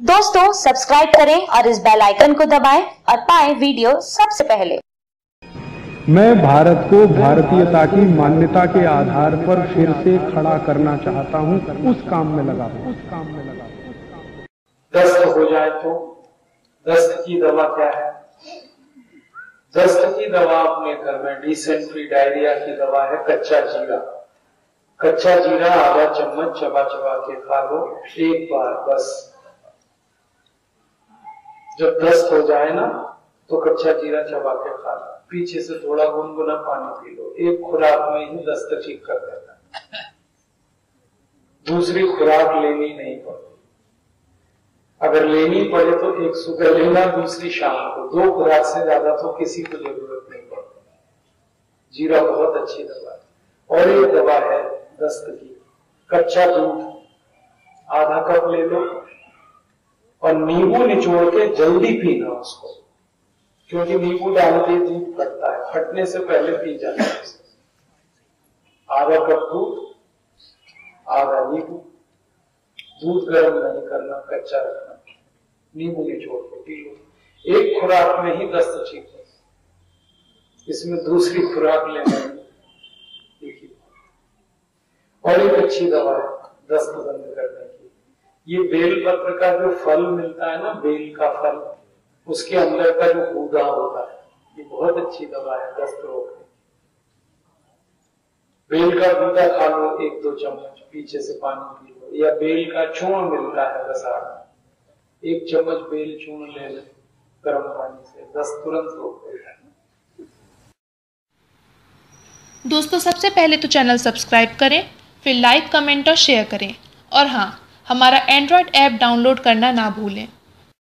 दोस्तों सब्सक्राइब करें और इस बेल आइकन को दबाएँ और पाएँ वीडियो सबसे पहले। मैं भारत को भारतीयता की मान्यता के आधार पर फिर से खड़ा करना चाहता हूँ। उस काम में लगा हूँ उस काम में लगा दस्त हो जाए तो दस्त की दवा क्या है? दस्त की दवा अपने घर में डिसेंट्री डायरिया की दवा है कच्चा जीरा। कच्चा जीरा आधा चम्मच चबा चबा के खा लो एक बार बस। जब दस्त हो जाए ना तो कच्चा जीरा चबा के खा लो। पीछे से थोड़ा गुनगुना पानी पी लो। एक खुराक में ही दस्त ठीक कर देता दूसरी खुराक लेनी नहीं पड़ती। अगर लेनी पड़े तो एक सुबह लेना, दूसरी शाम को। दो खुराक से ज़्यादा तो किसी को ज़रूरत नहीं पड़ती। जीरा बहुत अच्छी दवा है। और ये दवा है दस्त की कच्चा दूध, आधा कप ले लो। और नींबू निचोड़ के जल्दी पीना उसको, क्योंकि नींबू डालते दूध फटता है, फटने से पहले पी जाना है आधा कप दूध, आधा नींबू, दूध गर्म नहीं करना, कच्चा रखना, नींबू निचोड़ के पी लो। एक खुराक में ही दस्त ठीक है। इसमें दूसरी खुराक लेना और एक अच्छी दवा है, दस्त बंद करने की। ये बेल पत्र का जो फल मिलता है ना, बेल का फल, उसके अंदर का जो गूदा होता है, ये बहुत अच्छी दवा है दस्त रोकने बेल का गूदा खा लो, एक दो चम्मच पीछे से पानी पी लो, या बेल का चूर्ण मिलता है बाज़ार एक चम्मच बेल चूर्ण ले ले, गर्म पानी से दस्त तुरंत रोक है दोस्तों, सबसे पहले तो चैनल सब्सक्राइब करें, फिर लाइक, कमेंट और शेयर करें। और हाँ हमारा एंड्रॉयड ऐप डाउनलोड करना ना भूलें।